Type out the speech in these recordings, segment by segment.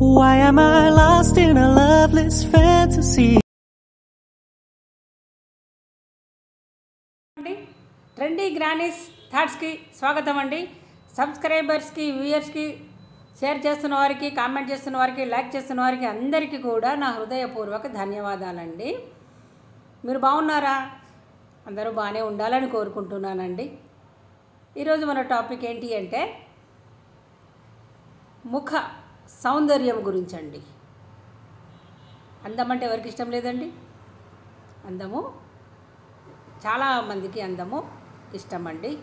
Why am I lost in a loveless fantasy? అండి trendy grannies థాట్స్కి స్వాగతం అండి. సబ్స్క్రైబర్స్కి వ్యూయర్స్కి షేర్ చేస్తున్న వారికి కామెంట్ చేస్తున్న వారికి లైక్ చేస్తున్న వారికి అందరికీ కూడా నా హృదయపూర్వక ధన్యవాదాలండి. మీరు బాగున్నారా? అందరూ బాగానే ఉండాలని కోరుకుంటున్నానండి. ఈరోజు మన టాపిక్ ఏంటి అంటే ముఖ సౌందర్యం గురించి అండి అందం అంటే ఎవరికి ఇష్టం లేదండి? అందము చాలా మందికి అందము ఇష్టమండి.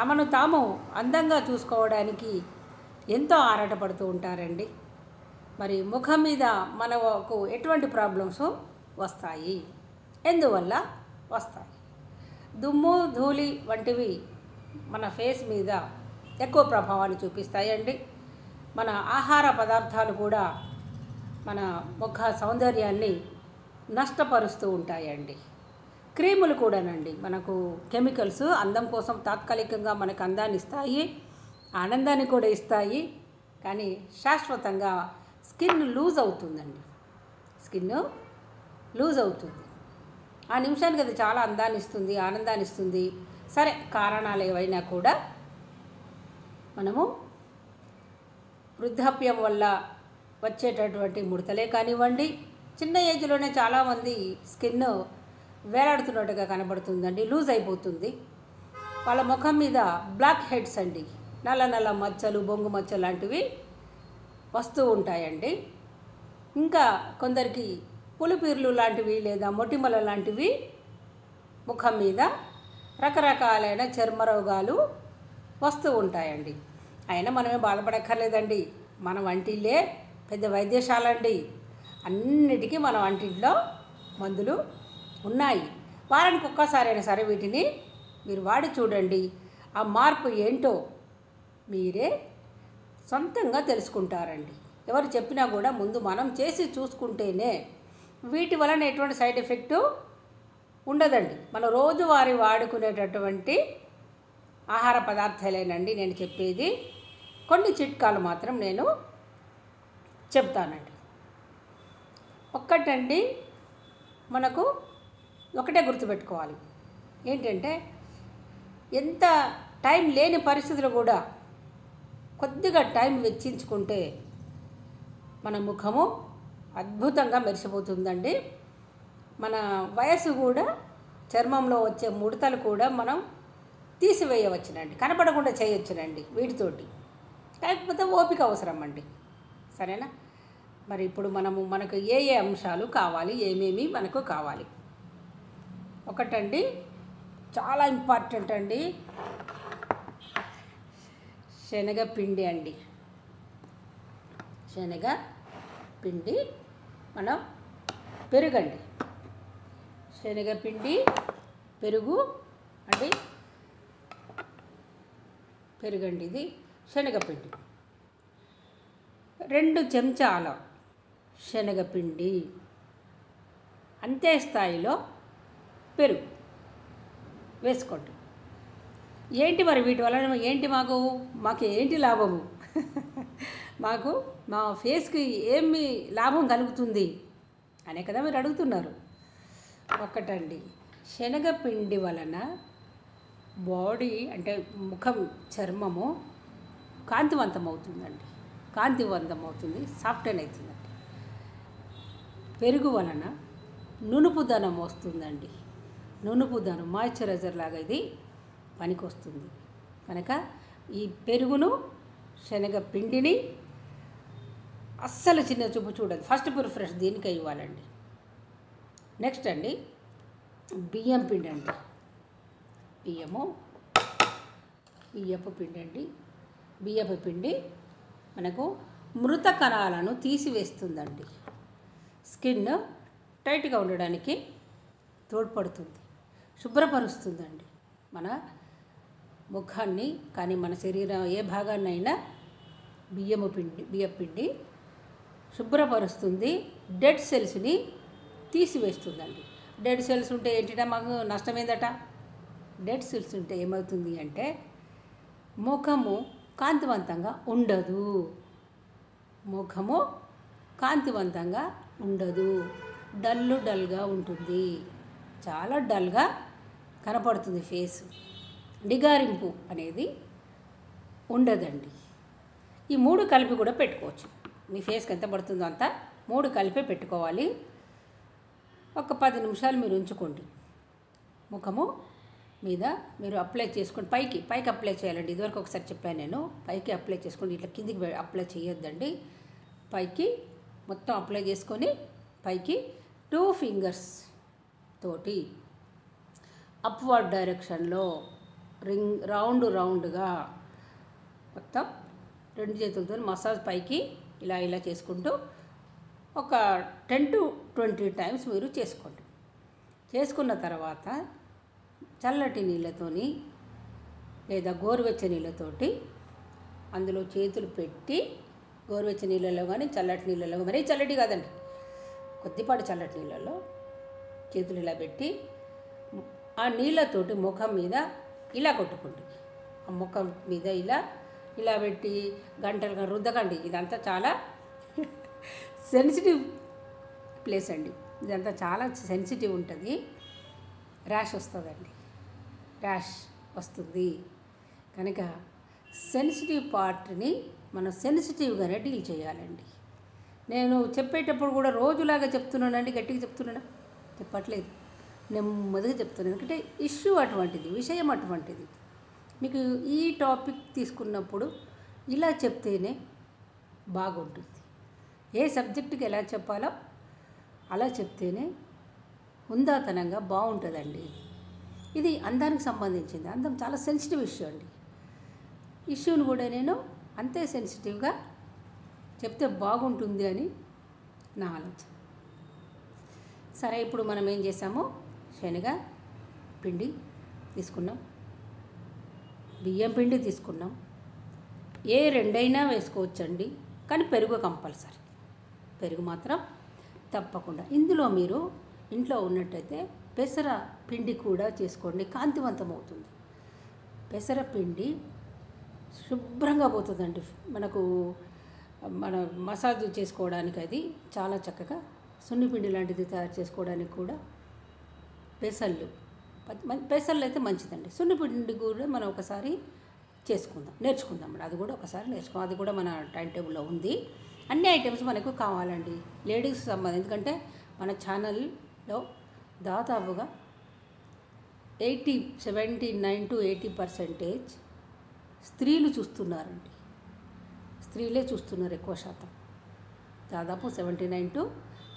తమను తాము అందంగా చూసుకోవడానికి ఎంతో ఆరాటపడుతూ ఉంటారండి. మరి ముఖం మీద మనకు ఎటువంటి ప్రాబ్లమ్స్ వస్తాయి? ఎందువల్ల వస్తాయి? దుమ్ము ధూళి వంటివి మన ఫేస్ మీద ఎక్కువ ప్రభావాన్ని చూపిస్తాయండి. మన ఆహార పదార్థాలు కూడా మన ముఖ సౌందర్యాన్ని నష్టపరుస్తూ ఉంటాయండి. క్రీములు కూడానండి. మనకు కెమికల్స్ అందం కోసం తాత్కాలికంగా మనకు అందాన్ని ఇస్తాయి ఆనందాన్ని కూడా ఇస్తాయి. కానీ శాశ్వతంగా స్కిన్ లూజ్ అవుతుందండి. స్కిన్ లూజ్ అవుతుంది. ఆ నిమిషానికి అది చాలా అందాన్ని ఇస్తుంది ఆనందాన్ని ఇస్తుంది. సరే కారణాలు ఏవైనా కూడా మనము వృద్ధాప్యం వల్ల వచ్చేటటువంటి ముడతలే కానివ్వండి చిన్న ఏజ్లోనే చాలామంది స్కిన్ వేలాడుతున్నట్టుగా కనబడుతుందండి లూజ్ అయిపోతుంది. వాళ్ళ ముఖం మీద బ్లాక్ హెడ్స్ అండి నల్ల నల్ల మచ్చలు బొంగు మచ్చలు లాంటివి వస్తూ ఉంటాయండి. ఇంకా కొందరికి పులిపీర్లు లాంటివి లేదా మొటిమల లాంటివి ముఖం మీద రకరకాలైన చర్మ రోగాలు వస్తూ ఉంటాయండి. అయినా మనమే బాధపడక్కర్లేదండి. మన వంటిల్లే పెద్ద వైద్యశాల అండి అన్నిటికీ మన వంటింట్లో మందులు ఉన్నాయి. వారానికి ఒక్కసారైనా సరే వీటిని మీరు వాడి చూడండి. ఆ మార్పు ఏంటో మీరే సొంతంగా తెలుసుకుంటారండి. ఎవరు చెప్పినా కూడా ముందు మనం చేసి చూసుకుంటేనే వీటి వలన ఎటువంటి సైడ్ ఎఫెక్టు ఉండదండి. మన రోజువారీ వాడుకునేటటువంటి ఆహార పదార్థాలేనండి నేను చెప్పేది. కొన్ని చిట్కాలు మాత్రం నేను చెప్తానండి. ఒక్కటండి మనకు ఒకటే గుర్తుపెట్టుకోవాలి. ఏంటంటే ఎంత టైం లేని పరిస్థితులు కూడా కొద్దిగా టైం వెచ్చించుకుంటే మన ముఖము అద్భుతంగా మెరిసిపోతుందండి. మన వయసు కూడా చర్మంలో వచ్చే ముడతలు కూడా మనం తీసివేయవచ్చునండి. కనపడకుండా చేయొచ్చునండి వీటితోటి. కాకపోతే ఓపిక అవసరం అండి. సరేనా? మరి ఇప్పుడు మనము మనకు ఏ ఏ అంశాలు కావాలి ఏమేమి మనకు కావాలి? ఒకటండి చాలా ఇంపార్టెంట్ అండి. శనగపిండి అండి. శనగ పిండి మనం పెరుగండి. శనగపిండి పెరుగు అండి. పెరుగండి ఇది. శనగపిండి. రెండు చెంచాల శనగపిండి. అంతే స్థాయిలో పెరుగు వేసుకోండి. ఏంటి మరి వీటి వలన ఏంటి మాకు? మాకు ఏంటి లాభము? మాకు మా ఫేస్కి ఏమి లాభం కలుగుతుంది? అనే కదా మీరు అడుగుతున్నారు. ఒకటండి శనగపిండి వలన బాడీ అంటే ముఖం చర్మము కాంతివంతం అవుతుందండి కాంతివంతం అవుతుంది సాఫ్ట్వేర్ అవుతుందండి. పెరుగు వలన నునుపుదనం వస్తుందండి. నునుపుదనం మాయిశ్చరైజర్ లాగా ఇది పనికొస్తుంది. కనుక ఈ పెరుగును శనగ పిండిని అస్సలు చిన్న చూపు చూడదు. ఫస్ట్ ప్రిఫరెన్స్ దీనికే ఇవ్వాలండి? నెక్స్ట్ అండి బియ్యం పిండి అండి బియ్యము బియ్యపు పిండి అండి బియ్యపు పిండి మనకు మృత కణాలను తీసివేస్తుందండి. స్కిన్ టైట్గా ఉండడానికి తోడ్పడుతుంది శుభ్రపరుస్తుందండి. మన ముఖాన్ని కానీ మన శరీరం ఏ భాగాన్నైనా బియ్యము పిండి బియ్య పిండి శుభ్రపరుస్తుంది డెడ్ సెల్స్ని తీసివేస్తుందండి. డెడ్ సెల్స్ ఉంటే ఏంటంటే మాకు నష్టమేందట? డెడ్ సెల్స్ ఉంటే ఏమవుతుంది అంటే ముఖము కాంతివంతంగా ఉండదు. ముఖము కాంతివంతంగా ఉండదు. డల్లు డల్గా ఉంటుంది. చాలా డల్గా కనపడుతుంది ఫేస్. నిగారింపు అనేది ఉండదండి. ఈ మూడు కలిపి కూడా పెట్టుకోవచ్చు. మీ ఫేస్కి ఎంత పడుతుందో అంత మూడు కలిపే పెట్టుకోవాలి. ఒక పది నిమిషాలు మీరు ఉంచుకోండి. ముఖము మీద మీరు అప్లై చేసుకోండి. పైకి పైకి అప్లై చేయాలండి. ఇదివరకు ఒకసారి చెప్పాను నేను. పైకి అప్లై చేసుకోండి. ఇట్లా కిందికి అప్లై చేయొద్దండి. పైకి మొత్తం అప్లై చేసుకొని పైకి టూ ఫింగర్స్ తోటి అప్వర్డ్ డైరెక్షన్లో రింగ్ రౌండ్ రౌండ్గా మొత్తం రెండు చేతులతో మసాజ్ పైకి ఇలా ఇలా చేసుకుంటూ ఒక టెన్ టు ట్వంటీ టైమ్స్ మీరు చేసుకోండి. చేసుకున్న తర్వాత చల్లటి నీళ్ళతోని లేదా గోరువెచ్చ నీళ్ళతోటి అందులో చేతులు పెట్టి గోరువెచ్చ నీళ్ళలో కానీ చల్లటి నీళ్ళలో మరీ చల్లటి కాదండి. కొద్దిపాటి చల్లటి నీళ్ళలో చేతులు ఇలా పెట్టి ఆ నీళ్ళతోటి ముఖం మీద ఇలా కొట్టుకోండి. ఆ ముఖం మీద ఇలా ఇలా పెట్టి గంటలుగా రుద్దకండి. ఇదంతా చాలా సెన్సిటివ్ ప్లేస్ అండి. ఇదంతా చాలా సెన్సిటివ్ ఉంటుంది. ర్యాష్ వస్తుందండి. ర్యాష్ వస్తుంది. కనుక సెన్సిటివ్ పార్ట్ని మనం సెన్సిటివ్గానే డీల్ చేయాలండి. నేను చెప్పేటప్పుడు కూడా రోజులాగా చెప్తున్నానండి గట్టిగా చెప్తున్నానా? చెప్పట్లేదు. నెమ్మదిగా చెప్తున్నాను. ఎందుకంటే ఇష్యూ అటువంటిది విషయం అటువంటిది. మీకు ఈ టాపిక్ తీసుకున్నప్పుడు ఇలా చెప్తేనే బాగుంటుంది. ఏ సబ్జెక్టుకి ఎలా చెప్పాలో అలా చెప్తేనే ఉందాతనంగా బాగుంటుందండి. ఇది అందానికి సంబంధించింది. అందం చాలా సెన్సిటివ్ ఇష్యూ అండి. ఇష్యూని కూడా నేను అంతే సెన్సిటివ్గా చెప్తే బాగుంటుంది అని నా ఆలోచన. సరే ఇప్పుడు మనం ఏం చేసాము శనగ పిండి తీసుకున్నాం. బియ్యం పిండి తీసుకున్నాం. ఏ రెండైనా వేసుకోవచ్చండి. కానీ పెరుగు కంపల్సరీ. పెరుగు మాత్రం తప్పకుండా. ఇందులో మీరు ఇంట్లో ఉన్నట్టయితే పెసర పిండి కూడా చేసుకోండి కాంతివంతం అవుతుంది పెసర పిండి శుభ్రంగా పోతుందండి. మనకు మన మసాజ్ చేసుకోవడానికి అది చాలా చక్కగా సున్నిపిండి లాంటిది తయారు చేసుకోవడానికి కూడా పెసళ్ళు మ- పెసళ్ళు అయితే మంచిదండి. సున్నిపిండి కూడా మనం ఒకసారి చేసుకుందాం నేర్చుకుందాం అది కూడా ఒకసారి నేర్చుకుందాం. అది కూడా మన టైం టేబుల్లో ఉంది. అన్ని ఐటమ్స్ మనకు కావాలండి. లేడీస్ సంబంధం ఎందుకంటే మన ఛానల్లో దాదాపుగా eighty seventy nine to eighty percentage స్త్రీలు చూస్తున్నారండి. స్త్రీలే చూస్తున్నారు ఎక్కువ శాతం. దాదాపు seventy nine to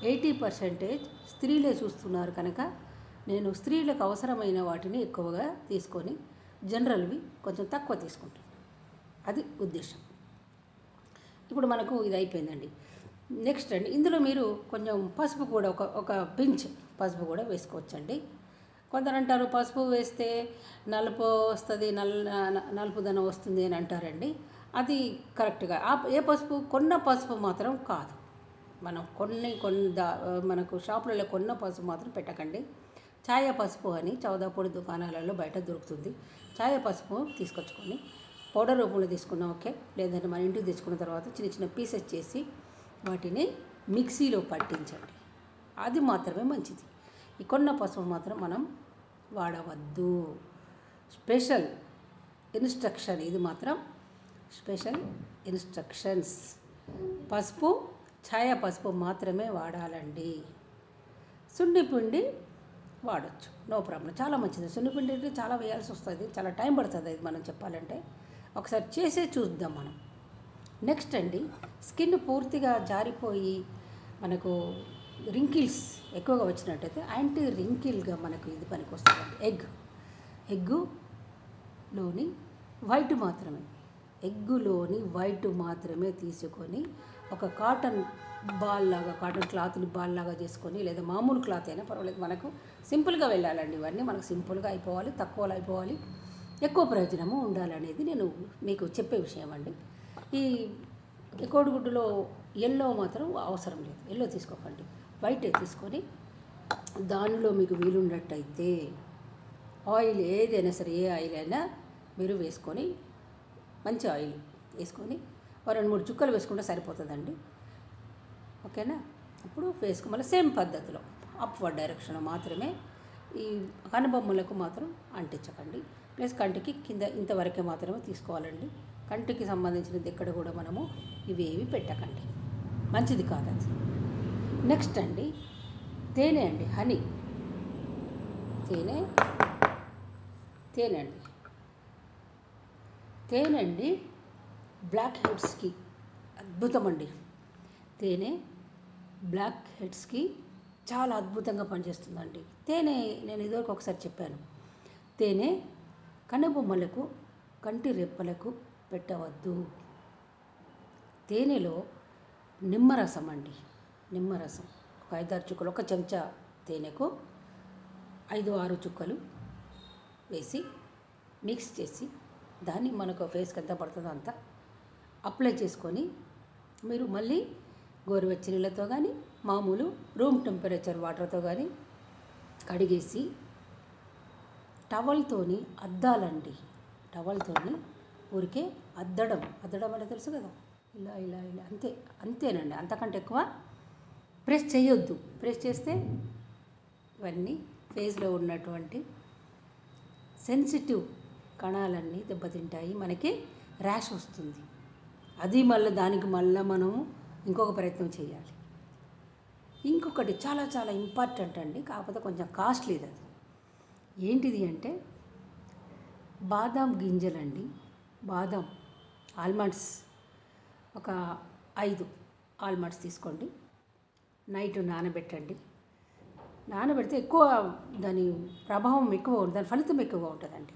eighty percentage స్త్రీలే చూస్తున్నారు కనుక నేను స్త్రీలకు అవసరమైన వాటిని ఎక్కువగా తీసుకొని జనరల్వి కొంచెం తక్కువ తీసుకుంటాను అది ఉద్దేశం. ఇప్పుడు మనకు ఇది అయిపోయిందండి. నెక్స్ట్ అండి ఇందులో మీరు కొంచెం పసుపు కూడా ఒక ఒక పించ్ పసుపు కూడా వేసుకోవచ్చండి. కొందరు అంటారు పసుపు వేస్తే నలుపు వస్తుంది నల్ల నలుపుదనం వస్తుంది అని అంటారండి. అది కరెక్ట్గా ఆ ఏ పసుపు కొన్న పసుపు మాత్రం కాదు. మనం కొన్ని కొన్ని దా మనకు షాపులలో కొన్న పసుపు మాత్రం పెట్టకండి. ఛాయ పసుపు అని చౌదాపొడి దుకాణాలలో బయట దొరుకుతుంది. ఛాయ పసుపు తీసుకొచ్చుకొని పౌడర్ రూపంలో తీసుకున్నాం ఓకే. లేదంటే మన ఇంటికి తెచ్చుకున్న తర్వాత చిన్న చిన్న పీసెస్ చేసి వాటిని మిక్సీలో పట్టించండి. అది మాత్రమే మంచిది. ఈ కొన్న పసుపు మాత్రం మనం వాడవద్దు. స్పెషల్ ఇన్స్ట్రక్షన్ ఇది మాత్రం స్పెషల్ ఇన్స్ట్రక్షన్స్. పసుపు ఛాయ పసుపు మాత్రమే వాడాలండి. సున్నిపిండి వాడచ్చు. No problem. చాలా మంచిది. సున్నిపిండి అంటే చాలా వేయాల్సి వస్తుంది. చాలా టైం పడుతుంది అది మనం చెప్పాలంటే. ఒకసారి చేసే చూద్దాం మనం. నెక్స్ట్ అండి స్కిన్ పూర్తిగా జారిపోయి మనకు రింకిల్స్ ఎక్కువగా వచ్చినట్టయితే యాంటీ రింకిల్గా మనకు ఇది పనికి వస్తుంది ఎగ్. ఎగ్గులోని వైట్ మాత్రమే. ఎగ్గులోని వైట్ మాత్రమే తీసుకొని ఒక కాటన్ బాల్ లాగా కాటన్ క్లాత్ని బాల్ లాగా చేసుకొని లేదా మామూలు క్లాత్ అయినా పర్వాలేదు మనకు సింపుల్గా వెళ్ళాలండి ఇవన్నీ. మనకు సింపుల్గా అయిపోవాలి తక్కువలో అయిపోవాలి. ఎక్కువ ప్రయోజనము ఉండాలనేది నేను మీకు చెప్పే విషయం అండి. ఈ కోడిగుడ్డులో ఎల్లో మాత్రం అవసరం లేదు. ఎల్లో తీసుకోకండి. వైట్ తీసుకొని దానిలో మీకు వీలున్నట్టయితే ఆయిల్ ఏదైనా సరే ఏ ఆయిల్ అయినా మీరు వేసుకొని మంచి ఆయిల్ వేసుకొని రెండు మూడు చుక్కలు వేసుకుంటే సరిపోతుందండి. ఓకేనా? అప్పుడు వేసుకో మళ్ళీ సేమ్ పద్ధతిలో అప్వర్డ్ డైరెక్షన్ మాత్రమే ఈ కనుబొమ్మలకు మాత్రం అంటించకండి. ప్లస్ కంటికి కింద ఇంతవరకే మాత్రమే తీసుకోవాలండి. కంటికి సంబంధించినది ఎక్కడ కూడా మనము ఇవేవి పెట్టకండి. మంచిది కాదు అది. నెక్స్ట్ అండి తేనె అండి హనీ. తేనె తేనె అండి. తేనె అండి బ్లాక్ హెడ్స్కి అద్భుతం అండి. తేనె బ్లాక్ హెడ్స్కి చాలా అద్భుతంగా పనిచేస్తుందండి. తేనె నేను ఇదివరకు ఒకసారి చెప్పాను. తేనె కనుబొమ్మలకు కంటి రెప్పలకు పెట్టవద్దు. తేనెలో నిమ్మరసం అండి. నిమ్మరసం. ఒక ఐదారు చుక్కలు ఒక చెంచా తేనెకు ఐదు ఆరు చుక్కలు వేసి మిక్స్ చేసి దాన్ని మనకు ఫేస్కి ఎంత పడుతుందో అంత అప్లై చేసుకొని మీరు మళ్ళీ గోరువెచ్చ నీళ్ళతో కానీ మామూలు రూమ్ టెంపరేచర్ వాటర్తో కానీ కడిగేసి టవల్తోని అద్దాలండి. టవల్తోని ఊరికే అద్దడం. అద్దడం అంటే తెలుసు కదా? ఇలా ఇలా ఇలా. అంతే అంతేనండి. అంతకంటే ఎక్కువ ప్రెస్ చేయొద్దు. ప్రెస్ చేస్తే ఇవన్నీ ఫేస్లో ఉన్నటువంటి సెన్సిటివ్ కణాలన్నీ దెబ్బతింటాయి. మనకి ర్యాష్ వస్తుంది. అది మళ్ళీ దానికి మళ్ళీ మనం ఇంకొక ప్రయత్నం చేయాలి. ఇంకొకటి చాలా చాలా ఇంపార్టెంట్ అండి. కాకపోతే కొంచెం కాస్ట్లీది అది. ఏంటిది అంటే బాదాం గింజలండి. బాదాం ఆల్మండ్స్. ఒక ఐదు ఆల్మండ్స్ తీసుకోండి. నైట్ నానబెట్టండి. నానబెడితే ఎక్కువ దాని ప్రభావం ఎక్కువ దాని ఫలితం ఎక్కువగా ఉంటుందండి.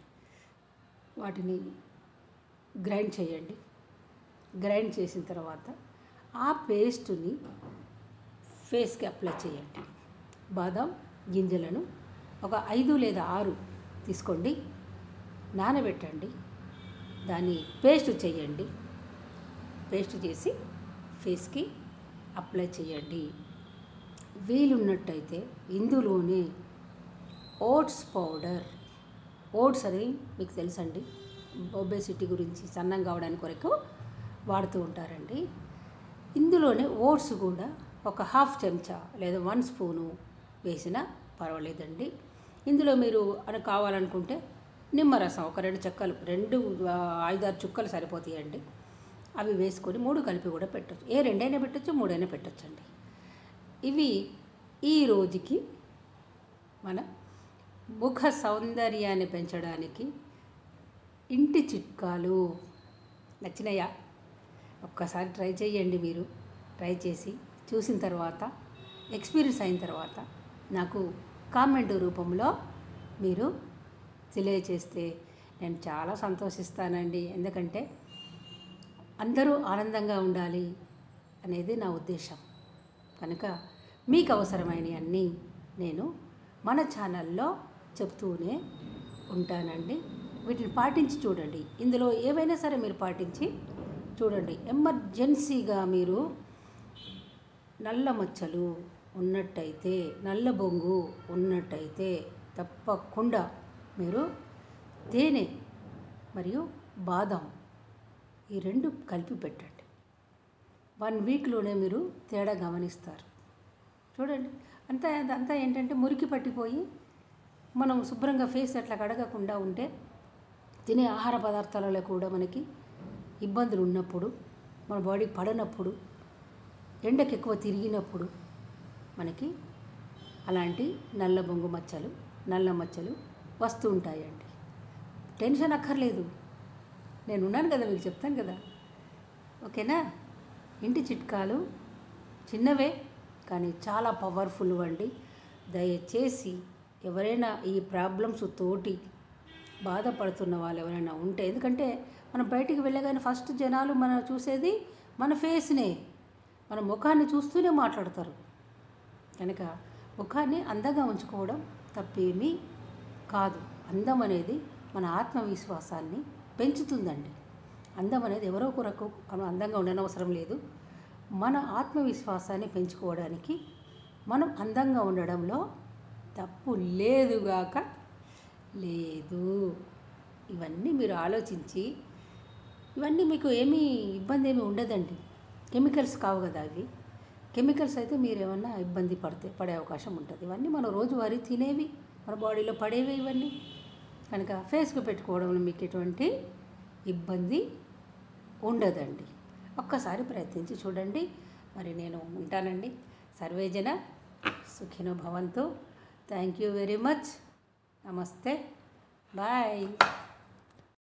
వాటిని గ్రైండ్ చేయండి. గ్రైండ్ చేసిన తర్వాత ఆ పేస్టుని ఫేస్కి అప్లై చేయండి. బాదం గింజలను ఒక ఐదు లేదా ఆరు తీసుకోండి. నానబెట్టండి. దాన్ని పేస్ట్ చేయండి. పేస్ట్ చేసి ఫేస్కి అప్లై చేయండి. వీలున్నట్టయితే ఇందులోనే ఓట్స్ పౌడర్. ఓట్స్ అని మీకు తెలుసండి. ఒబేసిటీ గురించి సన్నం కావడానికి కొరకు వాడుతూ ఉంటారండి. ఇందులోనే ఓట్స్ కూడా ఒక హాఫ్ చెంచా లేదా వన్ స్పూను వేసినా పర్వాలేదండి. ఇందులో మీరు అని కావాలనుకుంటే నిమ్మరసం ఒక రెండు చెక్కలు రెండు ఐదారు చుక్కలు సరిపోతాయండి. అవి వేసుకొని మూడు కలిపి కూడా పెట్టచ్చు. ఏ రెండైనా పెట్టచ్చు మూడైనా పెట్టచ్చండి. ఇవి ఈ రోజుకి మన ముఖ సౌందర్యాన్ని పెంచడానికి ఇంటి చిట్కాలు నచ్చినాయా? ఒక్కసారి ట్రై చేయండి మీరు. ట్రై చేసి చూసిన తర్వాత ఎక్స్పీరియన్స్ అయిన తర్వాత నాకు కామెంట్ రూపంలో మీరు తెలియచేస్తే నేను చాలా సంతోషిస్తానండి. ఎందుకంటే అందరూ ఆనందంగా ఉండాలి అనేది నా ఉద్దేశం. కనుక మీకు అవసరమైనవి అన్నీ నేను మన ఛానల్లో చెప్తూనే ఉంటానండి. వీటిని పాటించి చూడండి. ఇందులో ఏవైనా సరే మీరు పాటించి చూడండి. ఎమర్జెన్సీగా మీరు నల్ల మచ్చలు ఉన్నట్టయితే నల్ల బొంగు ఉన్నట్టయితే తప్పకుండా మీరు తేనె మరియు బాదం ఈ రెండు కలిపి పెట్టండి. వన్ వీక్లోనే మీరు తేడా గమనిస్తారు. చూడండి. అంతా అంతా ఏంటంటే మురికి పట్టిపోయి మనం శుభ్రంగా ఫేస్ అట్లా కడగకుండా ఉంటే తినే ఆహార పదార్థాలలో కూడా మనకి ఇబ్బందులు ఉన్నప్పుడు మన బాడీ పడనప్పుడు ఎండకు ఎక్కువ తిరిగినప్పుడు మనకి అలాంటి నల్ల బొంగు మచ్చలు నల్ల మచ్చలు వస్తూ ఉంటాయండి. టెన్షన్ అక్కర్లేదు. నేను ఉన్నాను కదా మీకు చెప్తాను కదా. ఓకేనా? ఇంటి చిట్కాలు చిన్నవే. కానీ చాలా పవర్ఫుల్ అండి. దయచేసి ఎవరైనా ఈ ప్రాబ్లమ్స్ తోటి బాధపడుతున్న వాళ్ళు ఎవరైనా ఉంటే ఎందుకంటే మనం బయటికి వెళ్ళగానే ఫస్ట్ జనాలు మనం చూసేది మన ఫేస్నే మన ముఖాన్ని చూస్తూనే మాట్లాడతారు. కనుక ముఖాన్ని అందంగా ఉంచుకోవడం తప్పేమీ కాదు. అందం అనేది మన ఆత్మవిశ్వాసాన్ని పెంచుతుందండి. అందం అనేది ఎవరో కొరకు మనం అందంగా ఉండనవసరం లేదు. మన ఆత్మవిశ్వాసాన్ని పెంచుకోవడానికి మనం అందంగా ఉండడంలో తప్పు లేదుగాక లేదు. ఇవన్నీ మీరు ఆలోచించి ఇవన్నీ మీకు ఏమీ ఇబ్బంది ఏమీ ఉండదండి. కెమికల్స్ కావు కదా అవి. కెమికల్స్ అయితే మీరు ఏమన్నా ఇబ్బంది పడితే పడే అవకాశం ఉంటుంది. ఇవన్నీ మనం రోజువారీ తినేవి మన బాడీలో పడేవి ఇవన్నీ. కనుక ఫేస్కు పెట్టుకోవడంలో మీకు ఎటువంటి ఇబ్బంది ఉండదండి. ఒక్కసారి ప్రయత్నించి చూడండి. మరి నేను ఉంటానండి. సర్వేజన సుఖినో భవంతు. Thank you very much. నమస్తే. బాయ్.